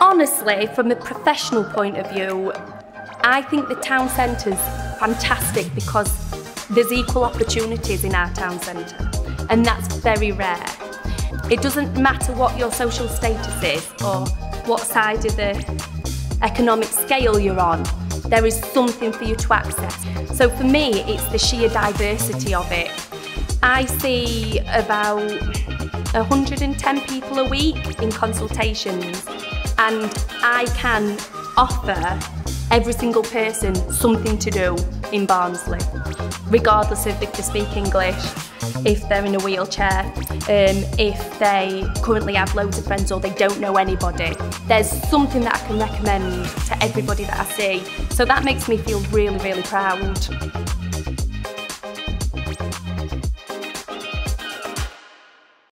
Honestly, from a professional point of view, I think the town centre's fantastic because there's equal opportunities in our town centre and that's very rare. It doesn't matter what your social status is or what side of the economic scale you're on, there is something for you to access. So for me, it's the sheer diversity of it. I see about 110 people a week in consultations and I can offer every single person something to do in Barnsley, regardless if they speak English, if they're in a wheelchair, um, if they currently have loads of friends or they don't know anybody. There's something that I can recommend to everybody that I see. So that makes me feel really, really proud.